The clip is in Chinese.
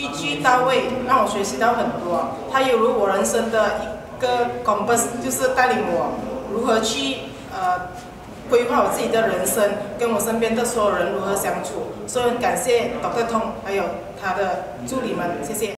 句句到位，让我学习到很多。他犹如我人生的一个 compass，就是带领我如何去呃规划我自己的人生，跟我身边的所有人如何相处。所以很感谢 Dr. Tong 还有他的助理们，谢谢。